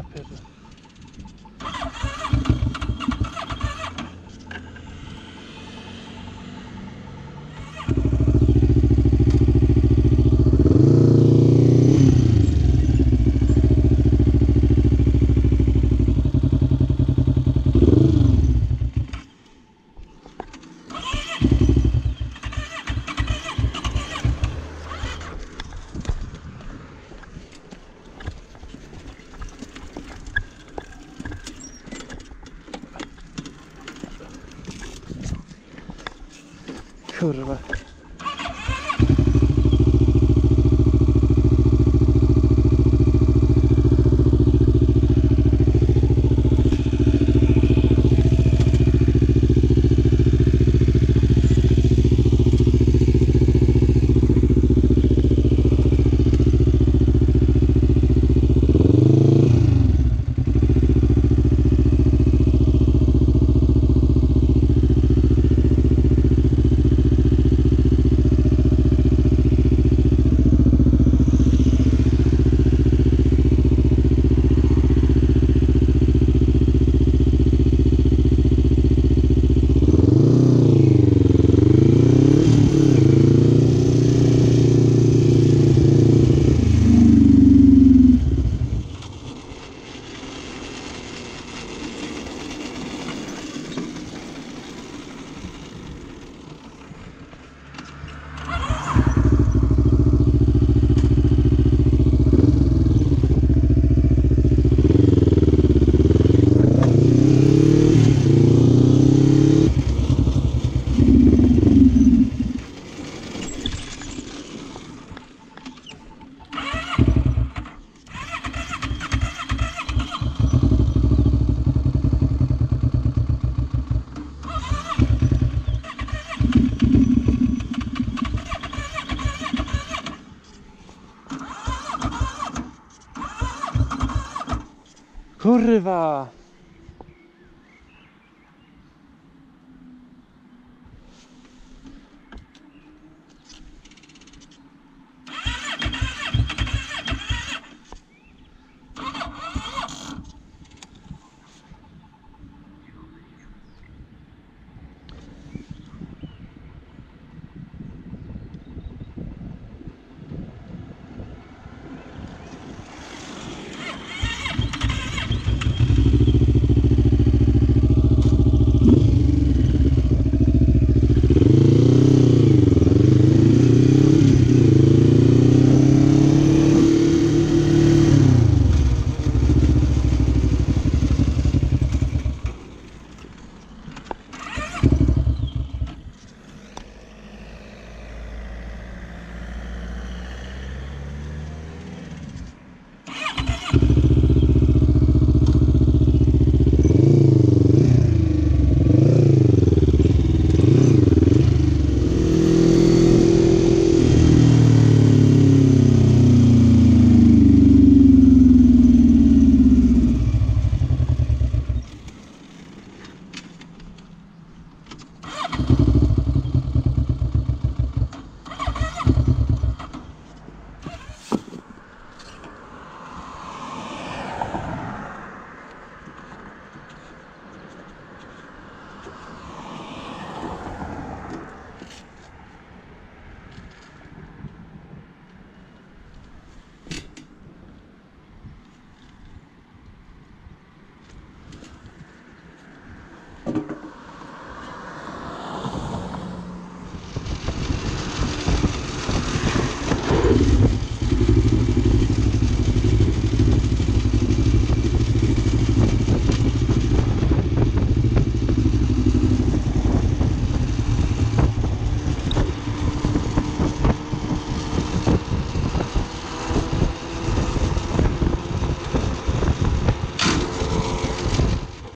my picture. Kurwa. Kurwa!